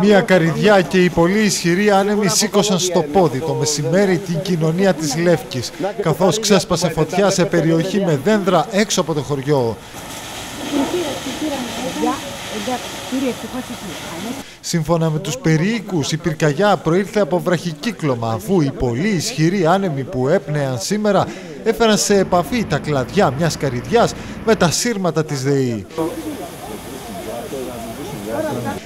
Μία καριδιά και οι πολύ ισχυροί άνεμοι σήκωσαν στο πόδι το μεσημέρι την κοινωνία της Λεύκης, καθώς ξέσπασε φωτιά σε περιοχή με δέντρα έξω από το χωριό. Σύμφωνα με τους περίοικους, η πυρκαγιά προήλθε από βραχικύκλωμα, αφού οι πολύ ισχυροί άνεμοι που έπνεαν σήμερα έφεραν σε επαφή τα κλαδιά μιας καρυδιάς με τα σύρματα της ΔΕΗ.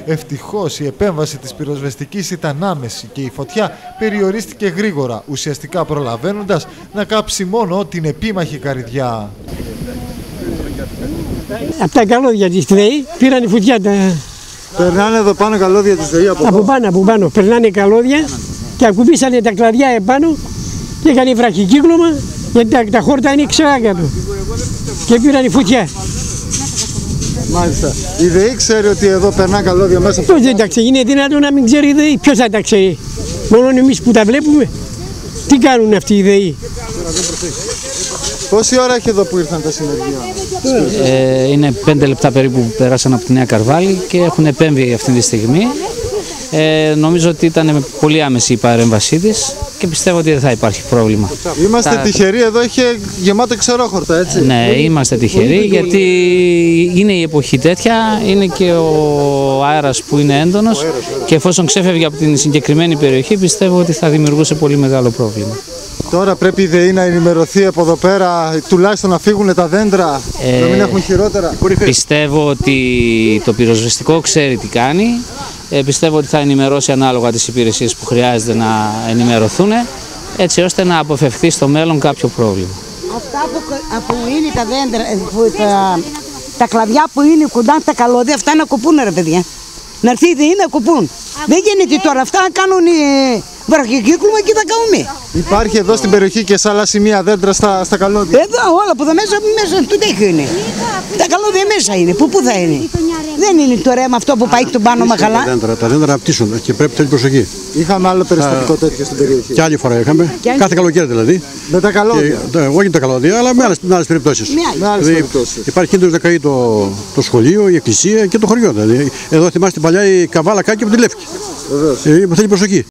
Ευτυχώς η επέμβαση της πυροσβεστικής ήταν άμεση και η φωτιά περιορίστηκε γρήγορα, ουσιαστικά προλαβαίνοντας να κάψει μόνο την επίμαχη καρυδιά. Από τα καλώδια της ΔΕΗ πήραν η φωτιά τα... Περνάνε εδώ πάνω καλώδια της ΔΕΗ από από πάνω, από πάνω. Περνάνε καλώδια και ακουμπήσανε τα κλαδιά επάνω και έκανε βραχικύκλωμα γιατί τα, τα χόρτα είναι ξερά κάτω. Και πήραν η φωτιά. Μάλιστα. Η ΔΕΗ ξέρει ότι εδώ περνά καλώδια μέσα από Πώς δεν τα ξέρει, είναι δυνατόν να μην ξέρει η ΔΕΗ; Ποιος θα τα ξέρει; Μόνο εμείς που τα βλέπουμε. Τι κάνουν αυτοί οι ΔΕΗ; Πόση ώρα έχει εδώ που ήρθαν τα συνεργεία; Ε, είναι πέντε λεπτά περίπου που πέρασαν από τη Νέα Καρβάλη και έχουν επέμβει αυτή τη στιγμή. Ε, νομίζω ότι ήταν πολύ άμεση η παρέμβασή της και πιστεύω ότι δεν θα υπάρχει πρόβλημα. Είμαστε Τα- τυχεροί, εδώ είχε γεμάτο ξερόχορτα, έτσι. Ναι, είμαστε τυχεροί γιατί είναι η εποχή τέτοια, είναι και ο αέρας που είναι έντονος και εφόσον ξέφευγε από την συγκεκριμένη περιοχή πιστεύω ότι θα δημιουργούσε πολύ μεγάλο πρόβλημα. Τώρα πρέπει η ΔΕΗ να ενημερωθεί από εδώ πέρα, τουλάχιστον να φύγουν τα δέντρα, Ε, να μην έχουν χειρότερα. Πιστεύω ότι το πυροσβεστικό ξέρει τι κάνει. Ε, πιστεύω ότι θα ενημερώσει ανάλογα τις υπηρεσίες που χρειάζεται να ενημερωθούν έτσι ώστε να αποφευχθεί στο μέλλον κάποιο πρόβλημα. Αυτά που, που είναι τα δέντρα, ε, που, τα, τα κλαδιά που είναι κοντά στα καλώδια, αυτά να κοπούν ρε παιδιά. Να έρθει η ΔΕΗ να κοπούν. Δεν γίνεται τώρα αυτά να κάνουν ε, βραχικύκλωμα και θα κάνουμε. Υπάρχει εδώ στην περιοχή και σε άλλα σημεία δέντρα στα, στα καλώδια. Εδώ όλα που εδώ μέσα, μέσα του τέχου είναι. Τα καλώδια μέσα είναι. Πού, πού θα είναι; Δεν είναι το ρέμα αυτό που πάει τον πάνω Τα μαχαλά. δέντρα, τα δέντρα απτύσσουν και πρέπει θέλει προσοχή. Είχαμε άλλο περιστατικό τέτοιο στην περιοχή. Και άλλη φορά είχαμε, άλλη- κάθε καλοκαίρι δηλαδή. Με τα Και, καλώδια. ναι, όχι τα καλώδια, αλλά με άλλες άλλες περιπτώσεις. Με άλλες. Με άλλες περιπτώσεις. υπάρχει κίνδυνος να καεί το, το σχολείο, η εκκλησία και το χωριό. Δηλαδή. Εδώ θυμάστε παλιά η καβάλα κάκι από τη Λεύκη. Βεβαίως. Ε, θέλει προσοχή.